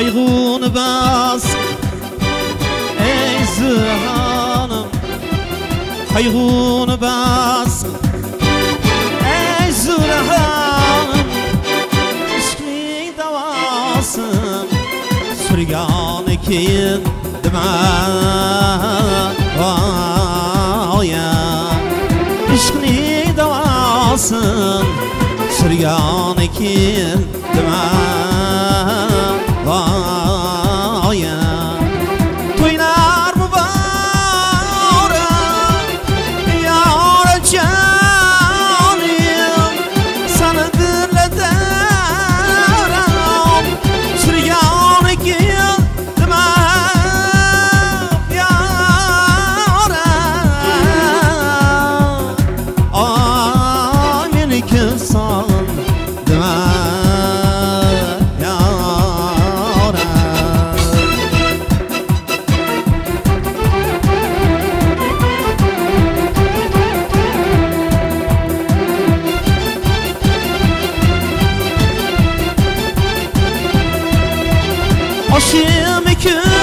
حيغون bas ey زهانم حيغون bas ey زهانم اشكلي دواسم سرقان كين دمعان وايا اشكلي دواسم سرقان başım you.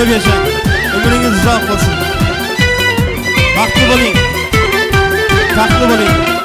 Ko'p yashang umringiz uzoq bo'lsin baxtli bo'ling taxtli bo'ling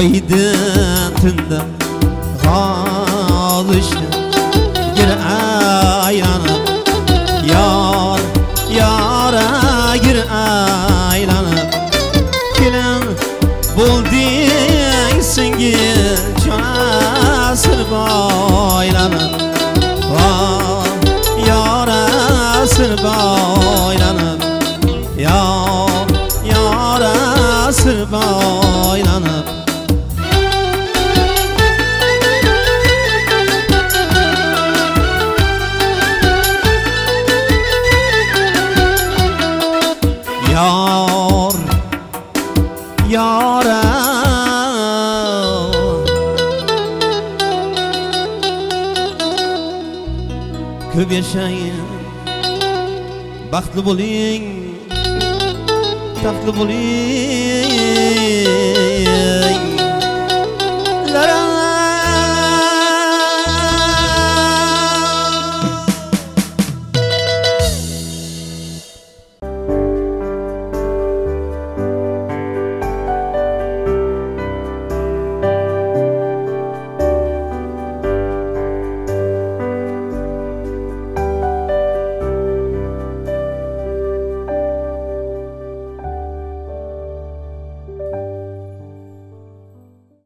Aydın tunda Kalıştı Gir aylanıp Yar Yara gir aylanıp Kelin Bulding sengi Cana sırbaylanıp Vay Yara sırbaylanıp Yar Ko'p yashaying Baxtli bo'ling Taxtli bo'ling